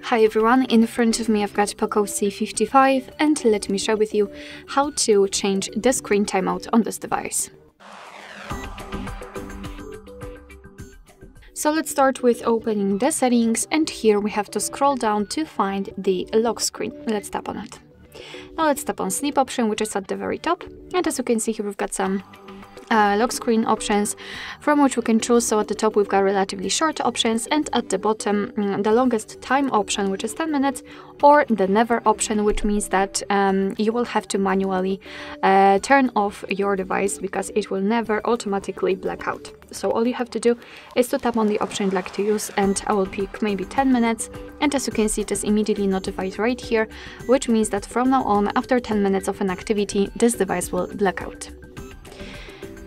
Hi everyone, in front of me I've got Poco C55 and let me share with you how to change the screen timeout on this device. So let's start with opening the settings and here we have to scroll down to find the lock screen. Let's tap on it. Now let's tap on sleep option which is at the very top and as you can see here we've got some uh, lock screen options from which we can choose. So at the top we've got relatively short options and at the bottom mm, the longest time option which is 10 minutes or the never option which means that um, you will have to manually uh, turn off your device because it will never automatically black out. So all you have to do is to tap on the option you'd like to use and I will pick maybe 10 minutes and as you can see it is immediately notified right here which means that from now on after 10 minutes of an activity this device will black out.